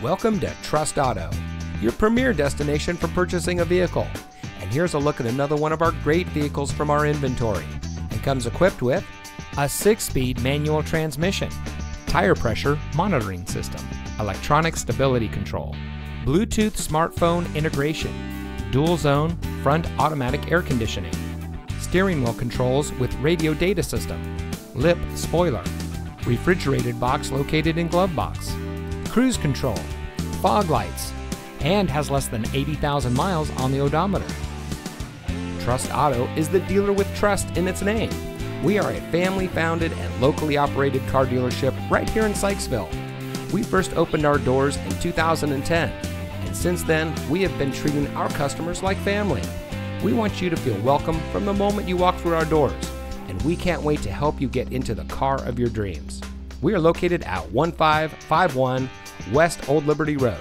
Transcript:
Welcome to Trust Auto, your premier destination for purchasing a vehicle. And here's a look at another one of our great vehicles from our inventory. It comes equipped with a six speed manual transmission, tire pressure monitoring system, electronic stability control, Bluetooth smartphone integration, dual zone front automatic air conditioning, steering wheel controls with radio data system, lip spoiler, refrigerated box located in glove box, cruise control, fog lights, and has less than 80,000 miles on the odometer. Trust Auto is the dealer with trust in its name. We are a family founded and locally operated car dealership right here in Sykesville. We first opened our doors in 2010, and since then, we have been treating our customers like family. We want you to feel welcome from the moment you walk through our doors, and we can't wait to help you get into the car of your dreams. We are located at 1551 West Old Liberty Road.